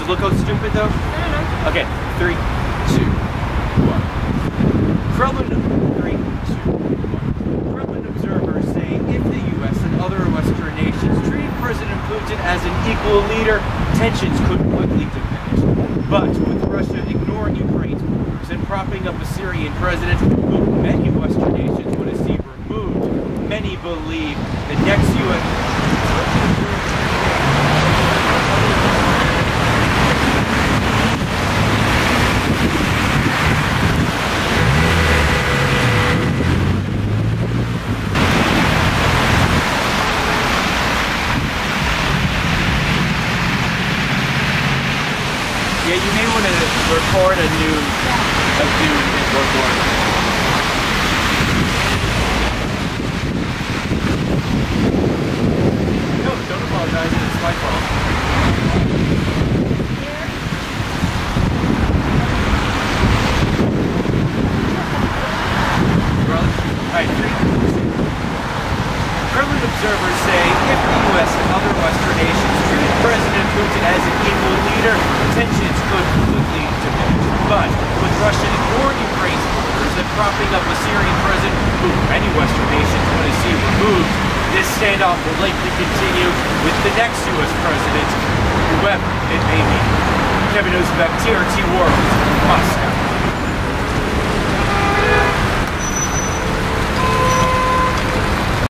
it look stupid though? I don't know. Okay, three, two, one. Kremlin, three, two, one. Kremlin observers say if the U.S. and other Western nations treat President Putin as an equal leader, tensions could quickly diminish. But with Russia ignoring Ukraine's orders and propping up a Syrian president who many Western nations want to see removed, many believe the next U.S. Yeah, you may want to record a new, a new record. Observers say if the U.S. and other Western nations treat President Putin as an equal leader, tensions could quickly diminish. But with Russia ignoring Ukraine's orders and propping up a Syrian president who many Western nations want to see removed, this standoff will likely continue with the next U.S. president, whoever it may be. Kevin Ozebek, TRT World, Moscow.